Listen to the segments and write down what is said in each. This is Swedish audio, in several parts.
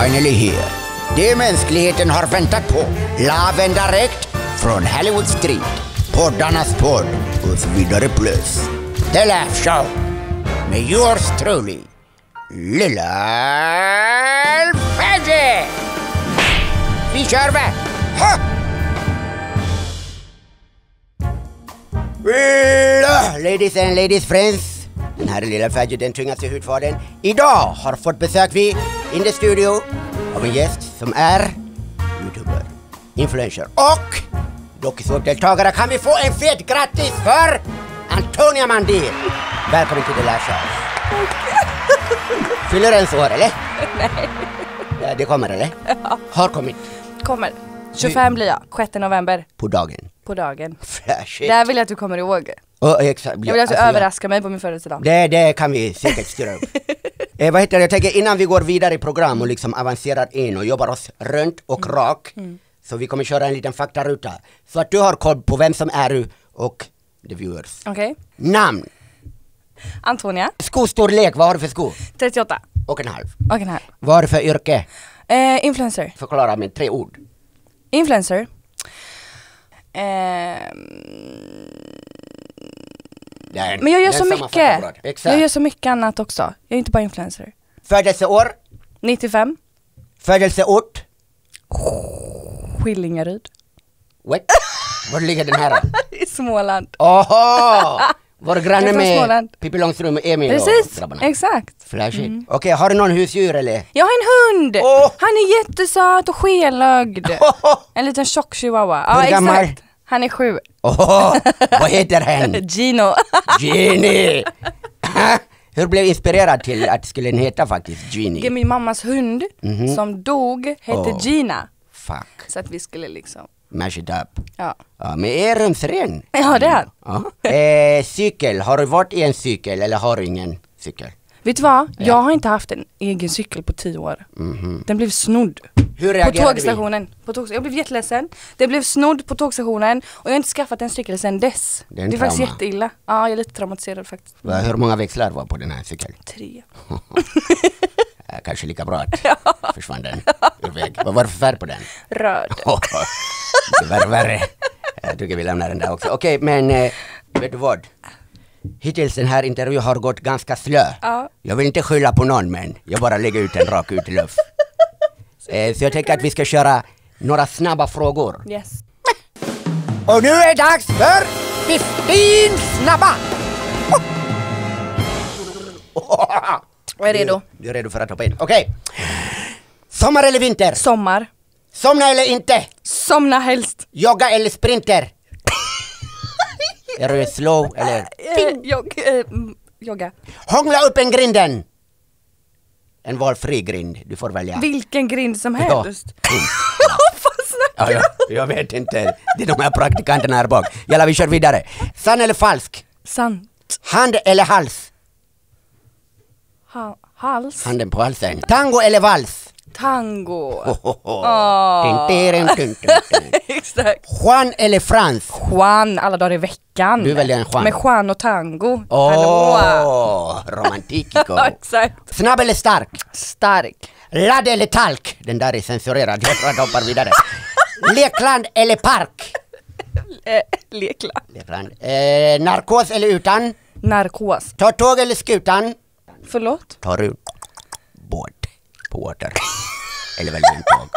finally here. Det mänskligheten har väntat på. Live and direct från Hollywood Street. Poddarnas podd så vidare plus. The Laugh Show. Med yours truly. Lilla Fadge! Vi kör väl! Ha! Ladies and ladies friends. Den här lilla Fadge den tvingas till hudfadern. Idag har fått besök vi in the studio av en gäst som är youtuber, influencer och dokusåpdeltagare. Kan vi få en fet grattis för Antonia Mandir? Välkommen till The Lash House. Fyller ens år eller? Nej. Ja, det kommer eller? Har kommit Kommer. 25 blir jag, 6 november på dagen. på dagen. Flashigt. Det här vill jag att du kommer ihåg. Oh, exakt. Jag vill du Alltså, överraskar mig på min födelsedag. Det, det kan vi säkert styra upp. eh, vad heter det? Jag tänker innan vi går vidare i program och liksom avancerar in och jobbar oss runt och Mm. rak. Så vi kommer köra en liten faktaruta. Så att du har koll på vem som är du och the viewers. Okej. Namn, Antonia, skostorlek, vad har du för sko? 38 Och en halv. och en halv. Vad har du för yrke? Eh, influencer. Förklara med tre ord. Influencer. Eh, Är- men jag gör så mycket. Exakt. Jag gör så mycket annat också. Jag är inte bara influencer. Födelseår, 95, födelseort, Skillingaryd. what? Var ligger den här? I Småland. Oho! Var granne med. Pippi Långstrump Emil Precis, och grabbarna. exakt. Flashigt. Okej, har du någon husdjur eller? Jag har en hund! Åh! Han är jättesöt och skelögd. En liten tjock chihuahua. Ja Hur gammal? exakt. Han är sju. Åh, vad heter hen? Gino. Genie! Hur blev inspirerad till att skulle den heta faktiskt Det är min mammas hund som dog hette Åh. Gina. Fuck, Så att vi skulle liksom, mash it up. ja. Ja, men är rumsren? Ja, det är han. Ja. Eh, cykel, har du varit i en cykel eller har du ingen cykel? Vet du vad? Jag har inte haft en egen cykel på tio år. Den blev snodd. Hur På reagerade tågstationen. På tåg, jag blev jätteledsen. Den blev snodd på tågstationen och jag har inte skaffat en cykel sedan dess. Det är en Det är faktiskt jätteilla. Ja, jag är lite traumatiserad faktiskt. vi? Hur många växlar var på den här cykeln? Tre. Kanske lika bra att försvann den ur väg. Vad var det för färg på den? Röd. det var värre. Jag tycker vi lämnar den där också. Okej, men eh, vet du vad? Hittills den här intervjun har gått ganska slö. Ja. Jag vill inte skylla på någon men jag bara lägger ut den rakt ut i luft. Eh, så jag tänker att vi ska köra några snabba frågor. Yes. Och nu är det dags för 15 snabba! Jag är redo. Du, du är redo för att hoppa in. Okej. Sommar eller vinter? Sommar. Somna eller inte? Somna helst. Jogga eller sprinter? Är du slow eller? Eh, jag, eh, jogga. Hångla upp en grinden! En valfri grind, du får välja. Vilken grind som helst. Ja, ja, jag vet inte. Det är de här praktikanterna här bak. Jalla, vi kör vidare. Sann eller falsk? Sant. Hand eller hals? Ha, hals. Handen på halsen. Tango eller vals? Tango. Oh, oh, oh. Exakt. Juan eller Frans? Juan alla dagar i veckan. Du väljer en Juan. Med Juan och tango. Åh. Ja, exakt. Snabb eller stark? Stark. Ladd eller talk? Den där är censurerad, jag tror att jag hoppar vidare. Lekland eller park? Eh, lekland. Lekland. Eh, narkos eller utan? Narkos. Ta tåg eller skutan? Förlåt? Tar du båt water? eller en tåg?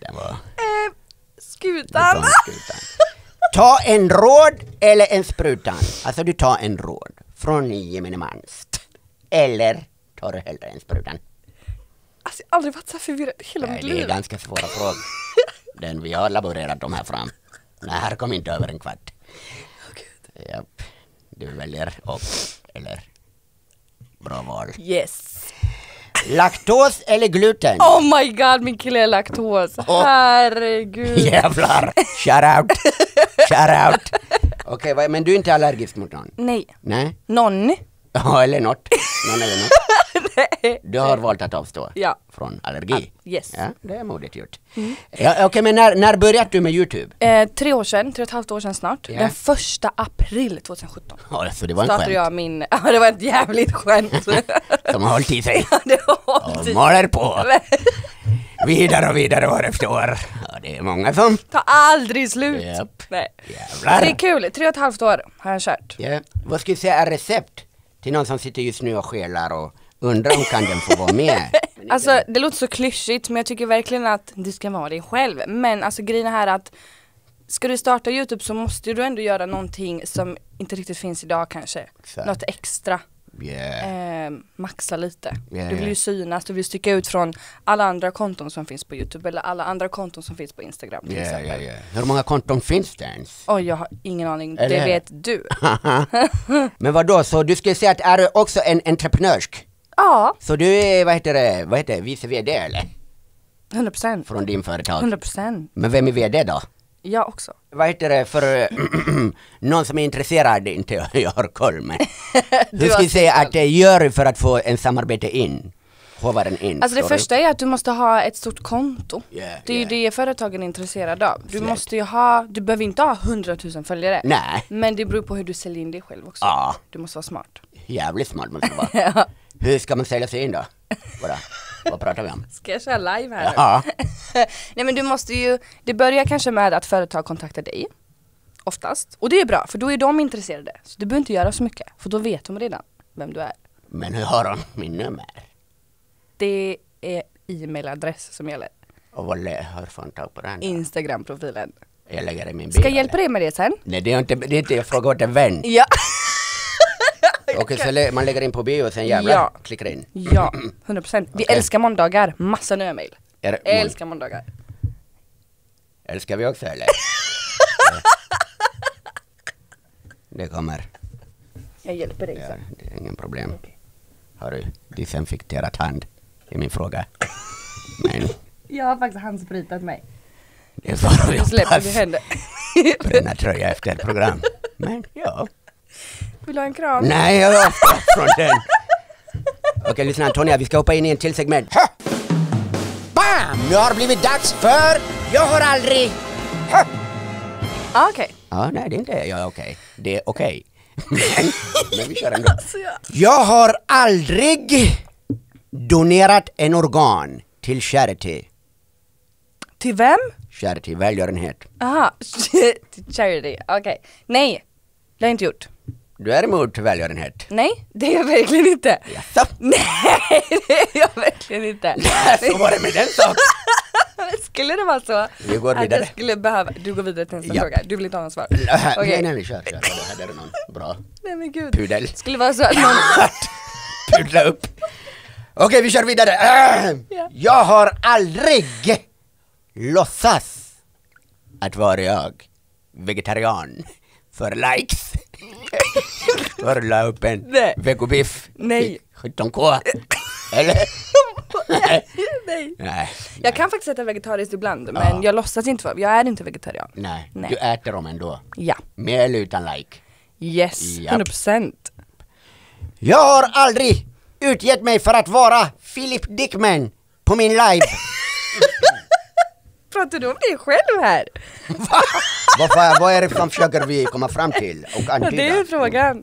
Det var Eh, skutan. skutan. Ta en råd eller en sprutan? Alltså du tar en råd från gemene man. Eller tar du hellre en sprutan? Alltså jag har aldrig varit så här förvirrad i hela mitt det är liv. ganska svåra frågor. Den vi har laborerat de här fram. Det här kom inte över en kvart. Japp. Du väljer och eller bra val. Yes. Laktos eller gluten? Oh my god min kille är laktos. Åh. Herregud. Jävlar! Shout out! Shout out! Okej, vad- men du är inte allergisk mot någon? Nej. Nej? Någon? Ja, eller något. Någon eller något. Du har valt att avstå Ja. från allergi? yes. Ja, det är modigt gjort. Ja, Okej, men när, när började du med Youtube? Eh, tre år sedan, tre och ett halvt år sedan snart. Ja. Den första april 2017. Ja, så det var en startade skämt jag min, ja det var ett jävligt skämt. som har hållit i sig. det var Och hållit maler på. Vidare och vidare år efter år. Ja, det är många som... Tar aldrig slut. Japp. Nej. Jävlar. Det är kul, tre och ett halvt år har jag kört. Ja. Vad ska vi säga är recept till någon som sitter just nu och skelar och undrar om kan den få vara med? Alltså det låter så klyschigt men jag tycker verkligen att du ska vara dig själv. Men alltså grejen är här att Ska du starta Youtube så måste du ändå göra någonting som inte riktigt finns idag kanske. Exakt. Något extra. Yeah. Eh, maxa lite. Ja, du vill ju synas, du vill sticka ut från alla andra konton som finns på Youtube eller alla andra konton som finns på Instagram till Ja, ja, exempel. ja. Hur många konton finns det ens? Oj jag har ingen aning, Eller det vet du. Men vad då? så du skulle säga att är du också en entreprenörsk? Ja, Så du är, vad heter det, vad heter det, vice VD eller? 100%. Från din företag? 100%. Men vem är VD då? Jag också. Vad heter det för någon som är intresserad, inte jag har koll men. Du Hur ska jag säga att det gör du för att få en samarbete in? Hovaren in? Alltså det du? första är att du måste ha ett stort konto. Yeah, det är ju yeah. det företagen är intresserade av. Du Exakt. måste ju ha, du behöver inte ha 100 000 följare. Nej, Men det beror på hur du säljer in dig själv också. Ja. Du måste vara smart. jävligt smart måste det vara. Ja. Hur ska man sälja sig in då? Bara, vad pratar vi om? Ska jag köra live här Ja, Nej men du måste ju, det börjar kanske med att företag kontaktar dig. Oftast. Och det är bra för då är de intresserade. Så du behöver inte göra så mycket. För då vet de redan vem du är. men hur har de min nummer? Det är e-mailadress som gäller. Och vad har fan tag på den? Instagram-profilen. Jag lägger det i min bil. Ska jag hjälpa dig med det sen? Nej det är inte, det är inte jag frågar åt en vän. Ja. Okej så lä- man lägger in på bio och sen jävlar Ja. klickar in. Ja, 100%. Vi Okej. älskar måndagar. Massa nya. Är det- Älskar måndagar. Älskar vi också eller? det kommer. Jag hjälper dig Ja, sen. det är ingen problem. Har du desinfekterat hand? Det är min fråga. Men Jag har faktiskt handspritat mig. det får vi Nu släpper vi händer. Bränna tröja efter program. Men ja. Vill du ha en kram? Nej, jag avstår från den. Okej, lyssna Antonia, vi ska hoppa in i en till segment. Ha! Bam! Nu har det blivit dags för Jag har aldrig... Ha! Ah, okej. Ja, nej det är inte ja, okej. Det är okej. Men, men vi kör ändå. Alltså, jag... Jag har aldrig donerat en organ till charity. Till vem? Charity, välgörenhet. Aha, till charity. Okej. Nej, det har jag inte gjort. Du är emot välgörenhet? Nej, det är jag verkligen inte. Jaså? Nej, det är jag verkligen inte. Så var det med den saken. Skulle det vara så Vi går att vidare. jag skulle behöva, du går vidare till nästa Ja. fråga, du vill inte ha något svar? Nej, Okej. nej, nej, kör, kör. Det hade du någon bra Nej men gud. pudel. Skulle vara så att någon, Pudla upp. Okej, vi kör vidare. Ja. Jag har aldrig låtsas att vara jag vegetarian för likes. För la upp en Nej. vegobiff. Nej. 17k. Eller? nej. Nej. Jag kan faktiskt äta vegetariskt ibland men jag låtsas inte vara, jag är inte vegetarian. Nej. Nej. Du äter dem ändå. Ja. Med eller utan like. Yes, Japp. 100%. Jag har aldrig utgett mig för att vara Philip Dickman på min live. Pratar du om dig själv här? Varför, vad är det som försöker vi komma fram till och antyda? det är frågan.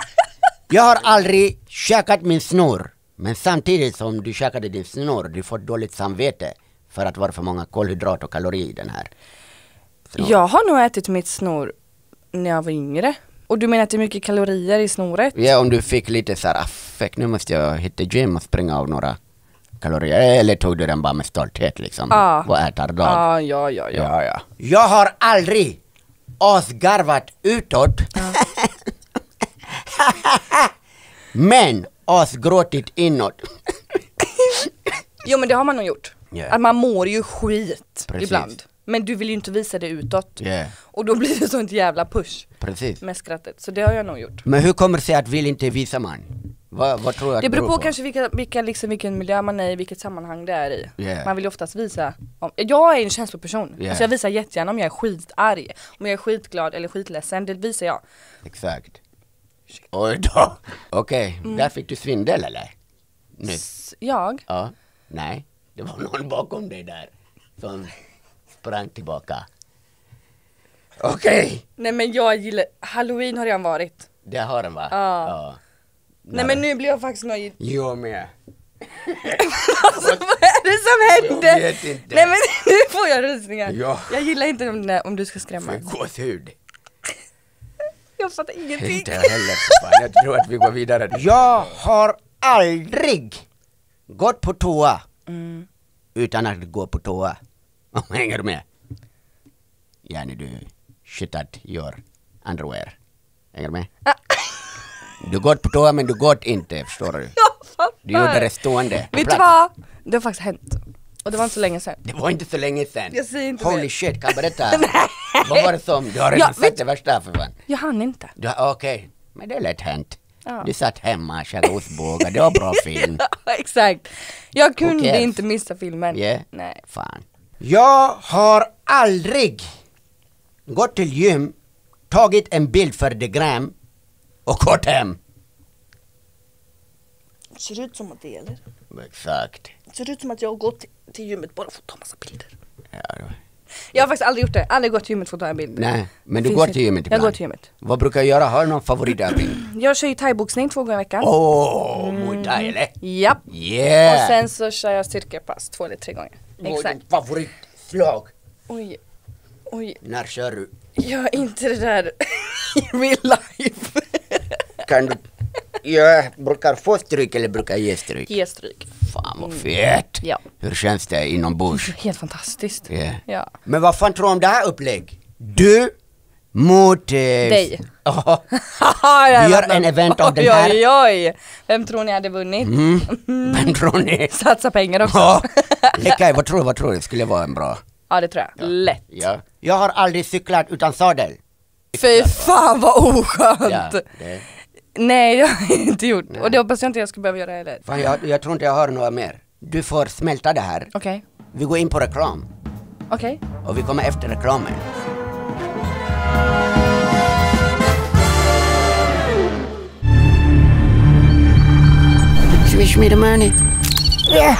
Jag har aldrig käkat min snor. Men samtidigt som du käkade din snor, du får dåligt samvete för att det var för många kolhydrat och kalorier i den här. Så- Jag har nog ätit mitt snor när jag var yngre. Och du menar att det är mycket kalorier i snoret? Ja, om du fick lite så här, fuck, nu måste jag hitta gym och springa av några kalorier. Eller tog du den bara med stolthet liksom? Ja. Och äter dag? Ja, ja, ja, ja. Ja, ja. Jag har aldrig asgarvat utåt. Men asgråtit inåt. Jo men det har man nog gjort. Ja. Att man mår ju skit Precis. ibland. Men du vill ju inte visa det utåt. Ja, Och då blir det sånt jävla push precis. med skrattet. Så det har jag nog gjort. Men hur kommer det sig att vill inte visa man? Vad, vad tror jag Det beror på, kanske vilka, vilka, liksom, vilken miljö man är i, vilket sammanhang det är i. Yeah. Man vill ju oftast visa, om, jag är en känsloperson. Yeah. Alltså jag visar jättegärna om jag är skitarg, om jag är skitglad eller skitledsen, det visar jag. Exakt. Oj då. Okej, där fick du svindel eller? Nu. S- Jag? Ja. Nej, det var någon bakom dig där som sprang tillbaka. Okej, Nej men jag gillar, halloween har redan varit. det har den va? Ja. Nej men nu blir jag faktiskt nöjd. Jag med. Alltså vad är det som händer? Jag vet inte. Nej men nu får jag rysningar. Ja. Jag gillar inte om, det- om du ska skrämma. För gåshud. Jag fattar ingenting. Inte jag heller. Jag tror att vi går vidare. Jag har aldrig gått på toa Mm. utan att gå på toa. Om du hänger med? Yani du shitat your underwear. Hänger du med? Du gått på toa men du gått inte, förstår du? Jag fattar. Du gjorde det stående. Vet du vad? Det har faktiskt hänt. Och det var inte så länge sedan. Det var inte så länge sedan. Jag säger inte Holy mer. shit, kan jag berätta? Vad var det som? Du har redan Ja, sagt det värsta för fan. Jag hann inte. Okej, men det är lätt hänt. Ja. Du satt hemma, käkade ostbågar, det var bra film. Ja, exakt. Jag kunde cares? inte missa filmen. Yeah. Nej. Fan. Jag har aldrig gått till gym, tagit en bild för the gram och gått hem. Ser det ut som att det gäller? Exakt. Ser det ut som att jag har gått till gymmet bara för att ta massa bilder? Ja, det Jag har faktiskt aldrig gjort det. Aldrig gått till gymmet för att ta en bild. Nej, men du Finns går inte. till gymmet Jag ibland. går till gymmet. Vad brukar du göra? Har du någon favoritövning? Jag kör ju thaiboxning två gånger i veckan. Åh, Muay Thai eller? Japp. Yeah! Och sen så kör jag styrkepass två eller tre gånger. Vad är Exakt. favoritslag? Oj. Oj. När kör du? Gör inte det där i real life. Kan du... Jag brukar få stryk eller brukar ge stryk? Ge stryk. Fan vad fett! Ja. Hur känns det inombords? Helt fantastiskt. Yeah. Ja. Men vad fan tror du om det här upplägg? Du mot... Eh, Dig. Ja. Vi gör en event av den här. Oj, oj. Vem tror ni hade vunnit? Mm. Vem tror ni? Satsa pengar också. Ja. Lekaj, vad tror du? Vad tror du? Skulle vara en bra... Ja, det tror jag. Lätt. Ja. Jag har aldrig cyklat utan sadel. Fy fan vad oskönt. Ja, det, Nej, det har jag inte gjort. Och det hoppas jag inte jag ska behöva göra heller. fan, jag, jag tror inte jag har några mer. Du får smälta det här. Okej. Vi går in på reklam. Okej. Och vi kommer efter reklamen. Swish me the money. Yeah.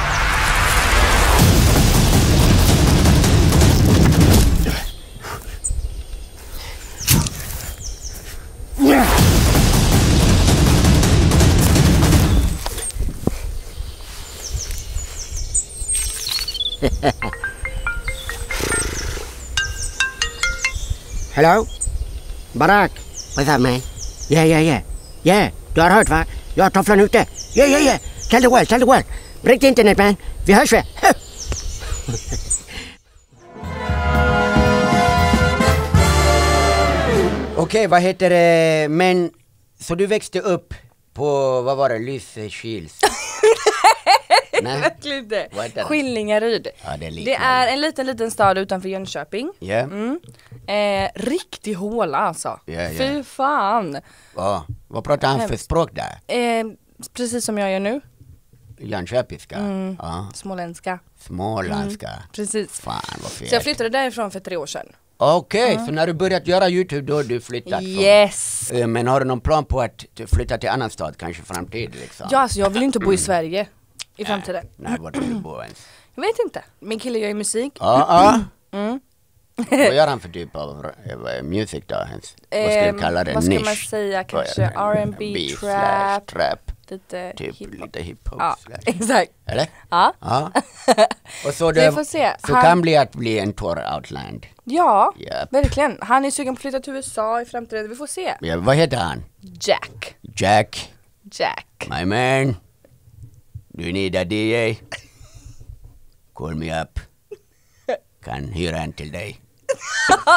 Hello? Barack? What's up man? Yeah, yeah, yeah. Yeah, du har hört va? Jag har tofflan ute. Yeah, yeah, yeah. Tell the world, tell the world. Break the internet man. Vi hörs vi. Okej, vad heter det? Men, så du växte upp på, vad var det, Lysekils? Nej. Verkligen inte. Vad heter det? Skillingaryd. Ja, det är Det liknande. är en liten, liten stad utanför Jönköping. Ja. Mm. Eh, riktig håla alltså. Ja, ja. Fy fan. Ja, vad pratar han för språk där? Eh, precis som jag gör nu. Jönköpingska? Mm. Ja. Småländska. Småländska? Precis. Fan vad. Så jag flyttade därifrån för tre år sedan. Okej, så när du börjat göra Youtube då har du flyttat Yes! Eh, Men har du någon plan på att flytta till annan stad kanske framtid liksom? Ja, alltså jag vill ju inte bo i Sverige i framtiden. Nej, var du bo ens? Jag vet inte. Min kille gör ju musik. Ja, ja. Mm. Vad gör han för typ av eh, music då ens? vad ska Ehm, du kalla det? vad ska Nisch? man säga? Kanske? R&B, trap. trap. Lite Typ hiphop. lite hiphop Ja, exakt. Eller? Ja. Ja. Och så det får se. så Han- kan bli att bli en torr outland. Ja, Japp. verkligen. Han är sugen på att flytta till USA i framtiden. Vi får se. Ja, vad heter han? Jack. Jack? Jack. My man? Do you need a DJ? Call me up. Kan hyra en till dig.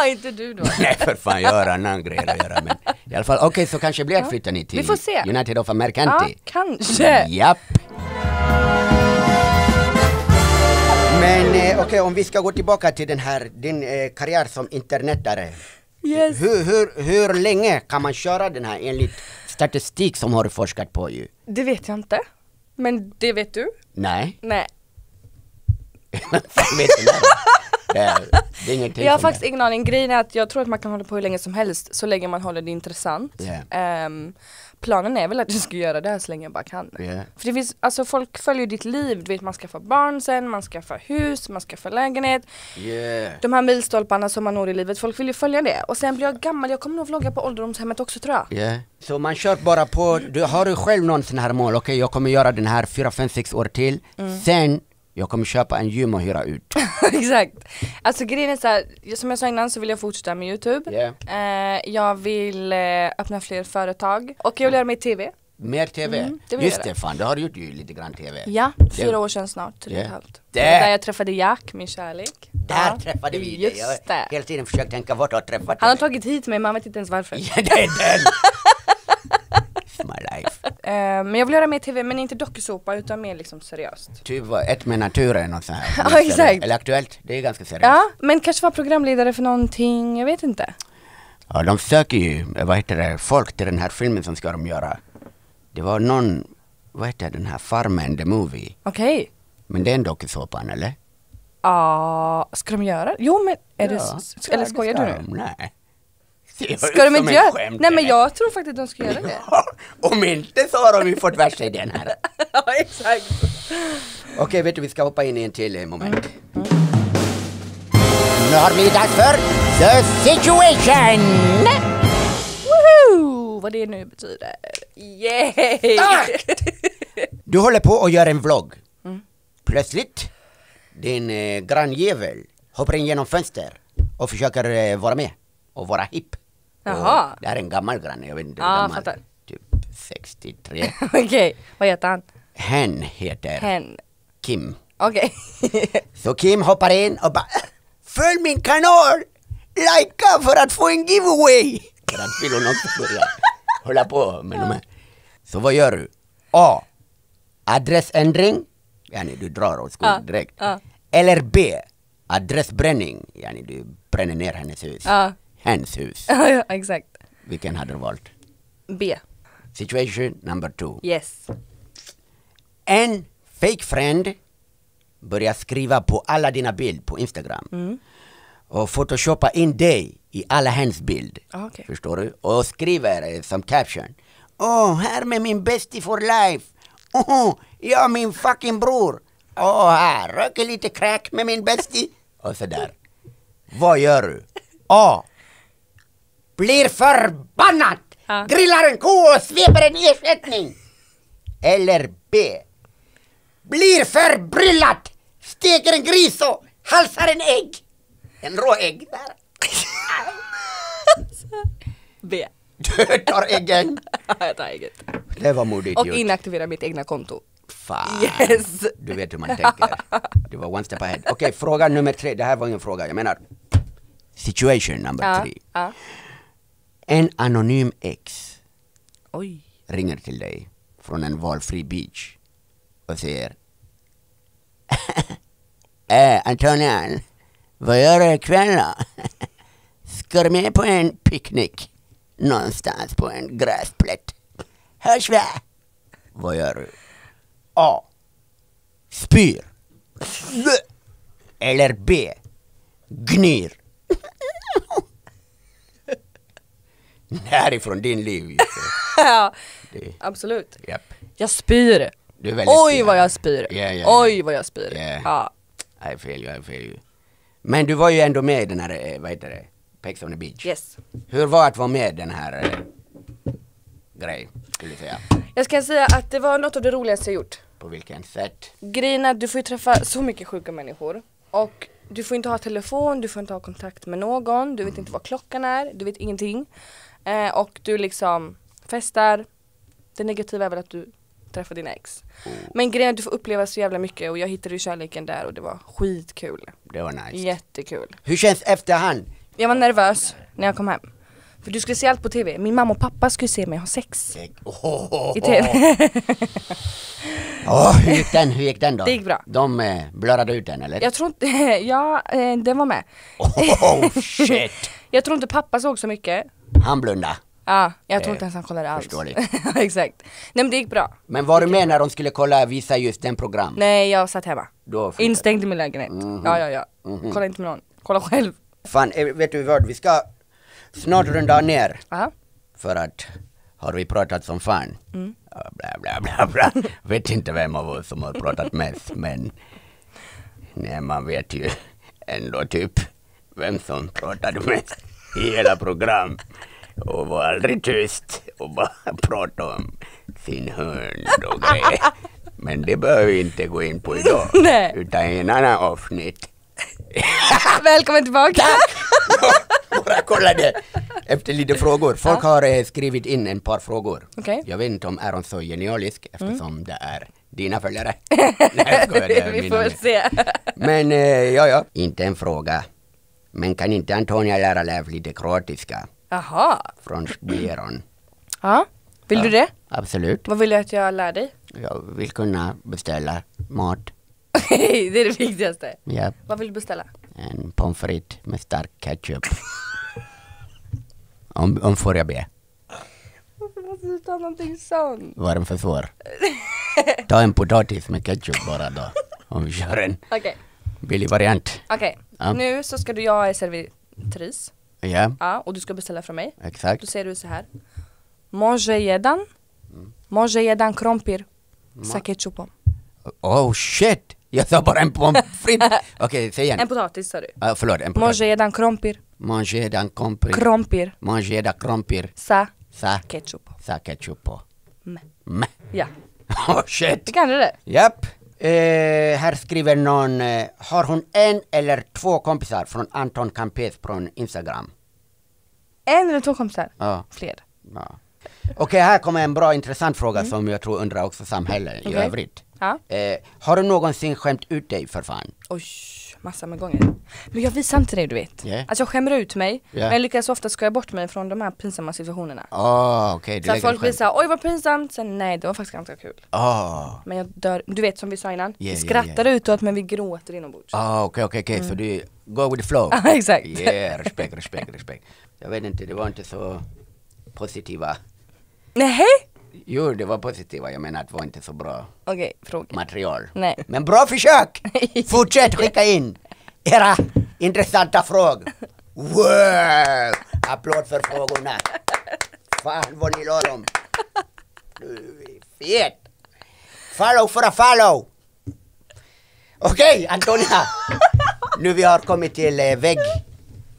inte du då. Nej för fan, jag har annan grejer att göra men i alla fall, okej så kanske blir att flytta ni till Vi får se. United of Ja, Americanti. kanske. Japp. Men eh, okej, om vi ska gå tillbaka till den här, din eh, karriär som internetare. Yes. Hur, hur, hur länge kan man köra den här enligt statistik som har forskat på ju? Det vet jag inte. Men det vet du? Nej. Nej. Vet du? Det är, det är ingenting Jag har faktiskt ingen aning. Grejen är att jag tror att man kan hålla på hur länge som helst så länge man håller det intressant. Ja. Ehm, planen är väl att jag ska göra det här så länge jag bara kan. Ja. För det finns, alltså folk följer ditt liv, du vet man ska få barn sen, man ska få hus, man ska få lägenhet. Yeah. De här milstolparna som man når i livet, folk vill ju följa det. Och sen blir jag gammal, jag kommer nog vlogga på ålderdomshemmet också tror jag. Ja. Så man kör bara på, du, har du själv någon sån här mål, okej jag kommer göra den här 4, 5, 6 år till, Mm. sen jag kommer köpa en gym och hyra ut. Exakt. Alltså grejen är så här, som jag sa innan så vill jag fortsätta med Youtube. Ja. Eh, jag vill eh, öppna fler företag och jag vill göra i TV. Mer TV? Mm, det Just det, fan du har gjort ju lite grann TV. Ja, fyra år sedan snart, tre Ja. halvt. Det- Det var där jag träffade Jack, min kärlek. Där Ja, träffade vi dig. Jag har det. hela tiden försökt tänka vart har jag träffat Han har tagit hit mig, man vet inte ens varför. Ja, det är den! It's my life. Eh, men jag vill göra mer TV, men inte dokusåpa utan mer liksom seriöst. Typ vad, ett med naturen och så här. Ja, exakt. Eller Aktuellt, det är ganska seriöst. Ja, men kanske vara programledare för någonting, jag vet inte. Ja, de söker ju, eh, vad heter det, folk till den här filmen som ska de göra. Det var någon, vad heter den här, Farmen the Movie. Okej. Men det är en dokusåpan eller? Ja, ska de göra det? Jo men, är det, Ja. s- eller Ja, det skojar du nu? de, Nej. Ser ut Ska de som inte en göra skämt, Nej men jag tror faktiskt att de ska göra det. Om inte så har de ju fått värsta idén här. ja exakt. Okej, vet du, vi ska hoppa in i en till eh, moment. Nu har vi dags för The Situation! Woohoo! Vad det nu betyder. Yay! Du håller på och gör en vlogg. Mm. Plötsligt, din eh, grannjävel hoppar in genom fönster och försöker eh, vara med och vara hipp. Jaha. Det här är en gammal granne, jag vet inte hur Ja, gammal. fattar. Typ 63. Okej, vad heter han? Hen heter Hen. Kim. Okej. Så Kim hoppar in och bara Följ min kanal! Likea för att få en giveaway! För att vill hon också börja hålla på med de här. Så vad gör du? A. Adressändring. Yani du drar åt skogen Ja, direkt. ja. Eller B. Adressbränning. Yani du bränner ner hennes hus. Hens hus. Ja, ja, exakt. Vilken hade du valt? B. Situation number two. Yes. En fake friend börjar skriva på alla dina bild på Instagram. Mm. Och photoshoppa in dig i alla hennes bild. Ah, okej. Förstår du? Och skriver eh, som caption. Åh, här med min bestie for life. Åh, jag min fucking bror. Åh, här, röker lite crack med min bestie. Och sådär. Vad gör du? A. Blir förbannad. Ja. Grillar en ko och sveper en ersättning. Eller B. Blir förbryllad. Steker en gris och halsar en ägg. En rå ägg där. B. Du tar äggen. jag tar eget. Det var modigt Och gjort. inaktivera mitt egna konto. Fan. Yes. Du vet hur man tänker. Du var one step ahead. Okej, fråga nummer tre. Det här var ingen fråga. Jag menar situation number Ja. three. ja. En anonym ex Oj. ringer till dig från en valfri beach och säger äh, Antonian, vad gör du ikväll då? Ska du med på en picknick någonstans på en gräsplätt? Hörs vi? Vad gör du? A. Spyr. Eller B. Gnyr. Det här är från din liv. Ja, Det, absolut. japp. Jag spyr. Du Oj vad jag spyr. Ja, ja. Oj vad jag spyr. Ja. Ja. I feel you, I feel you. Men du var ju ändå med i den här, eh, vad heter det, Pex on the beach. Yes. Hur var att vara med i den här eh, grej, skulle jag säga? Jag ska säga att det var något av det roligaste jag gjort. På vilken sätt? Grejen är att du får ju träffa så mycket sjuka människor. Och du får inte ha telefon, du får inte ha kontakt med någon, du vet inte vad klockan är, du vet ingenting. Eh, och du liksom festar. Det negativa är väl att du träffar dina ex. Men grejen är att du får uppleva så jävla mycket och jag hittade ju kärleken där och det var skitkul. Det var nice. Jättekul. Hur känns efterhand? Jag var nervös när jag kom hem. För du skulle se allt på TV. Min mamma och pappa skulle se mig ha sex. Oh, I TV. Åh, hur gick den? Hur gick den då? Det gick bra. De eh, blurrade ut den eller? Jag tror inte, ja eh, den var med. Oh shit! Jag tror inte pappa såg så mycket. Han blunda. Ja, jag tror Eh, inte ens han kollade alls. förståeligt. Exakt. Nej men det gick bra. Men var du med när de skulle kolla, visa just den program? Nej, jag satt hemma. Då Instängd i min lägenhet. Mhm. Ja, ja, ja. Kolla inte med någon. Kolla själv. Fan, eh, vet du vad? Vi ska snart runda ner. Aha. För att har vi pratat som fan? Mm. Ja, Bla, bla, bla, bla. Vet inte vem av oss som har pratat mest men nej, man vet ju ändå typ vem som pratade mest hela program och var aldrig tyst och bara pratade om sin hund och grejer. Men det behöver vi inte gå in på idag. Nej. Utan i en annan avsnitt. Välkommen tillbaka! Bara kolla det efter lite frågor. Folk har eh, skrivit in en par frågor. Mm. Jag vet inte om är hon så genialisk eftersom det är dina följare. Nej, jag skojar, det är Vi mina får väl med. se. Men eh, ja, ja. Inte en fråga. Men kan inte Antonia lära Lev lite kroatiska? Jaha. Från Spiron. Ja. Vill du det? Absolut. Vad vill du att jag lär dig? Jag vill kunna beställa mat. Det är det viktigaste. Ja, Vad vill du beställa? en pommes frites med stark ketchup. Om, om får jag be. Varför måste du ta någonting sånt? Var den för svår? Ta en potatis med ketchup bara då. Om vi kör en Okej, billig variant. okej. Ja. Nu så ska du, jag är servitris. Ja, Ja, och du ska beställa från mig. Då exakt. säger du så här. Može jedan, može jedan krompir sa ketchupom. Oh shit! Jag sa bara en pommes frites. Okej, säg igen. En potatis sa du. Ah, förlåt, en potatis. Može jedan krompir, Manger d'un compris. krompir Manger d'un compris. sa Sa, ketchup. sa ketchup. Med. Meh. Ja, Oh shit! det kan du det. Japp. Eh, här skriver någon, eh, har hon en eller två kompisar från Anton Campes från Instagram? En eller två kompisar? Ja. Fler. Ja. Okej, här kommer en bra intressant fråga som jag tror undrar också samhället i Mm. Okej. övrigt. Ja. Eh, har du någonsin skämt ut dig för fan? Oj, massor med gånger. Men jag visar inte det du vet. Ja. Alltså jag skämmer ut mig, Ja. men jag lyckas ofta skoja bort mig från de här pinsamma situationerna. Åh, okej, du Så att folk blir såhär, oj vad pinsamt, sen nej det var faktiskt ganska kul. Åh, Men jag dör, du vet som vi sa innan, ja, vi skrattar utåt men vi gråter inombords. ah, okej, okej, okej, så du go with the flow? Ja, Mm. exakt. Yeah, respekt, respekt, respekt. Jag vet inte, det var inte så positiva. Nej? Jo, det var positiva, jag menar att det var inte så bra fråga. material. Nej. Men bra försök! Fortsätt skicka in era intressanta frågor. Wow! Applåd för frågorna. Fan vad ni la dem. Fet. Follow för a follow. Okej, Antonia. Nu vi har kommit till eh, vägg.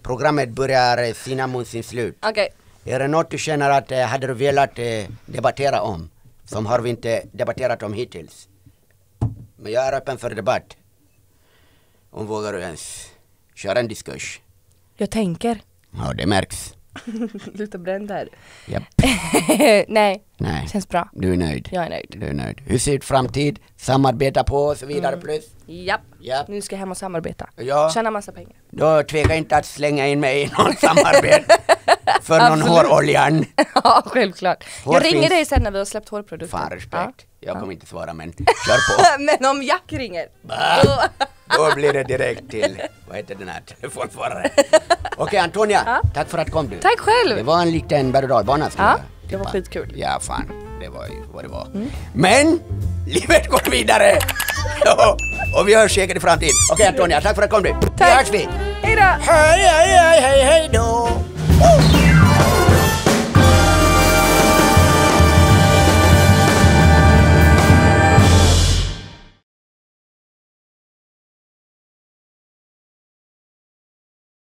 Programmet börjar eh, sina mot sin slut. Okej, Är det något du känner att eh, hade du velat eh, debattera om? Som har vi inte debatterat om hittills. Men jag är öppen för debatt. Om vågar du ens köra en diskurs? jag tänker. Ja, det märks. Luta bränd här. Japp. nej, Nej. känns bra. Du är nöjd. Jag är nöjd. Du är nöjd. Hur ser ditt framtid? Samarbeta på och så vidare plus? Japp. Japp. Nu ska jag hem och samarbeta. Ja. Tjäna massa pengar. Då tveka inte att slänga in mig i någon samarbete. för någon Absolut. håroljan. ja, självklart. Hår jag ringer finns. dig sen när vi har släppt hårprodukter. Fan respekt. Ja. Jag kommer inte svara men kör på. Men om Jack ringer? Va? Då blir det direkt till, vad heter den här telefonsvararen? Okej Antonia, Ja. tack för att kom du. Tack själv. Det var en liten berg och dalbana Ja, det var skitkul. Ja fan, det var ju vad det var. Men, livet går vidare! och vi hörs säkert i framtiden. Okej Antonia, tack för att kom du. Vi Tack. hörs vi! Hejdå! Hej hej hej hej hej då!